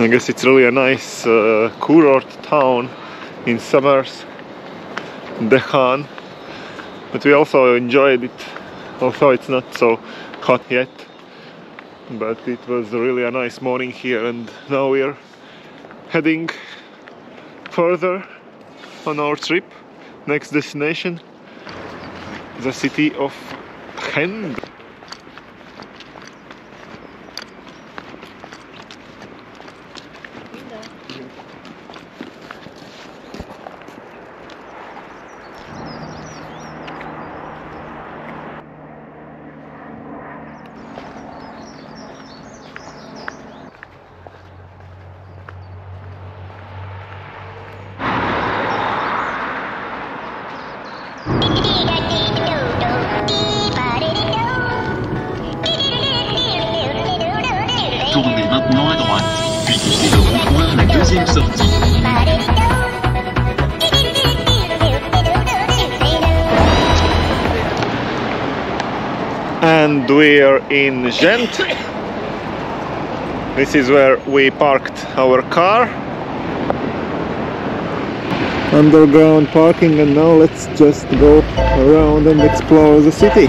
I guess it's really a nice uh, town in summers, De Haan. But we also enjoyed it, although it's not so hot yet. But it was really a nice morning here and now we're heading further on our trip. Next destination, the city of Ghent. À droite, puis le rond-point à la deuxième sortie. and we're in Gent. This is where we parked our car. Underground parking and now let's just go around and explore the city.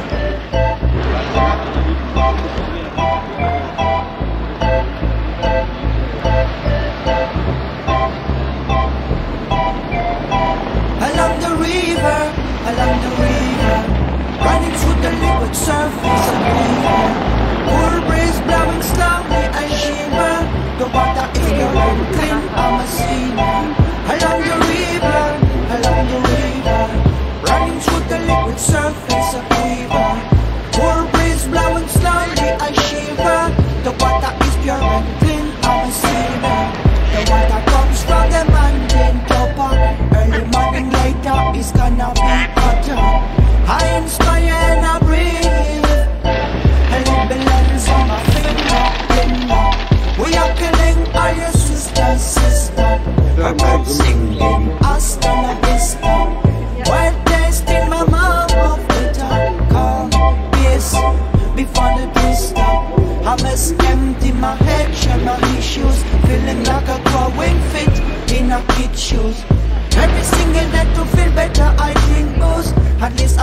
Along the river, running through the liquid surface of river. Cool breeze blowing slowly, I shiver. The water is and clean, I'm a sinner.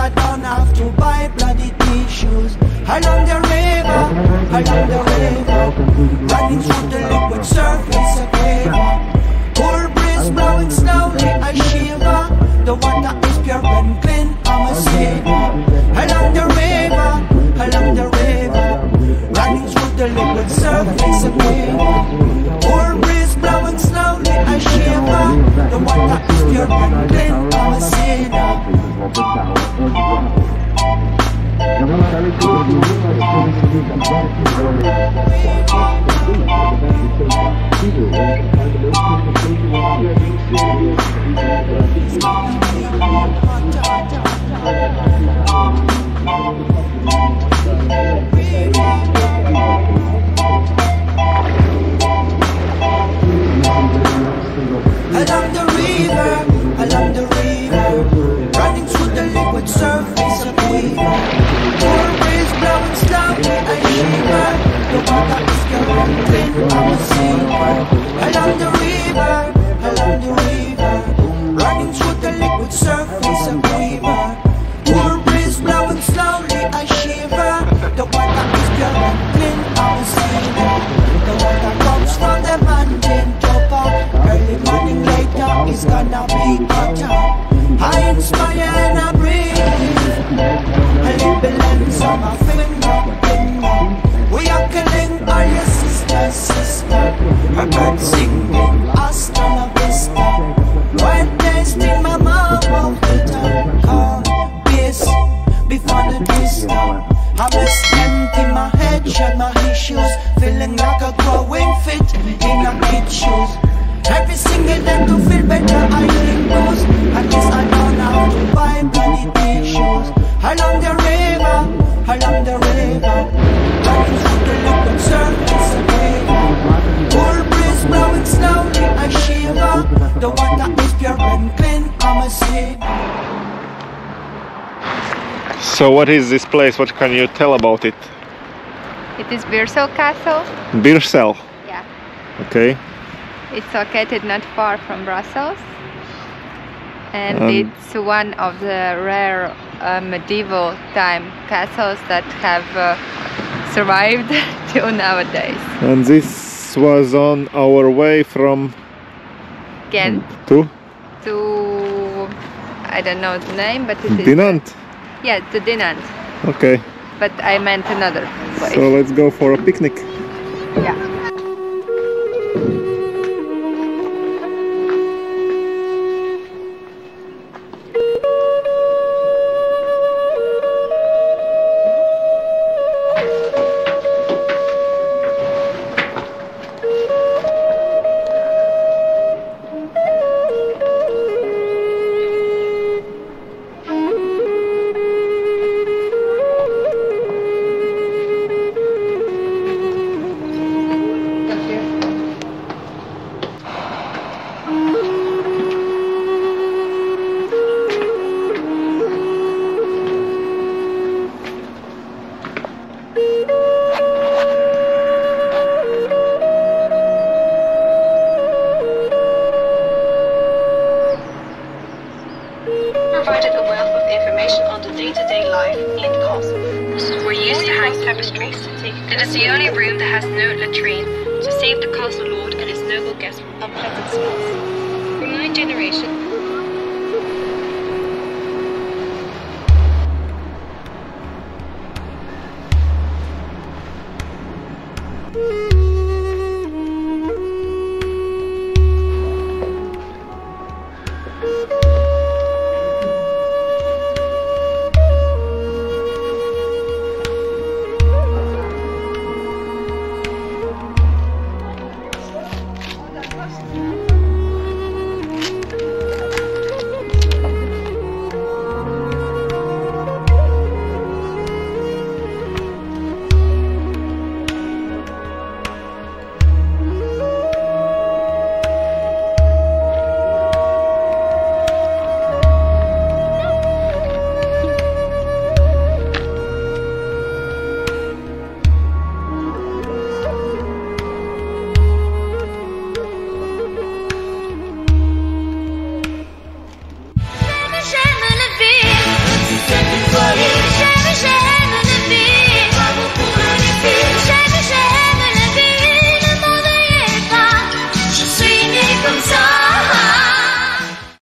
I don't have to buy bloody tissues. Along the river, along the river, running through the liquid surface of river. Cool breeze blowing slowly, I shiver. The water is pure and clean, I'm a sinner. Along Along the river, along the river, running through the liquid surface of river. Cool breeze blowing slowly, I shiver. The water is pure and clean, I'm a sinner. The water from the mountain top. Early morning later, it's gonna be. I I. A little lens on my sister. Her bird singing, hasta la vista. While tasting my mom the time. Come, peace, before the vista. I must empty my head, shed my issues. Feeling like a growing fit in a kid's shoes. Every single day to feel better, I booze. At least I don't have to buy bloody tissues. Along the river, along the river, pure and clean, I'm a sinner. So what is this place? What can you tell about it? It is Beersel Castle. Beersel. Yeah. Okay. It's located not far from Brussels, and Um, it's one of the rare uh, medieval time castles that have uh, survived till nowadays. And this was on our way from Ghent to to I don't know the name, but it is Dinant. yeah to Dinant. Okay, But I meant another place. so let's go for a picnic. yeah. Provided a wealth of information on the day-to-day life in the castle. We're used to hang tapestries. It is the only room that has no latrine to save the castle lord and his noble guests from unpleasant smells. For nine generations,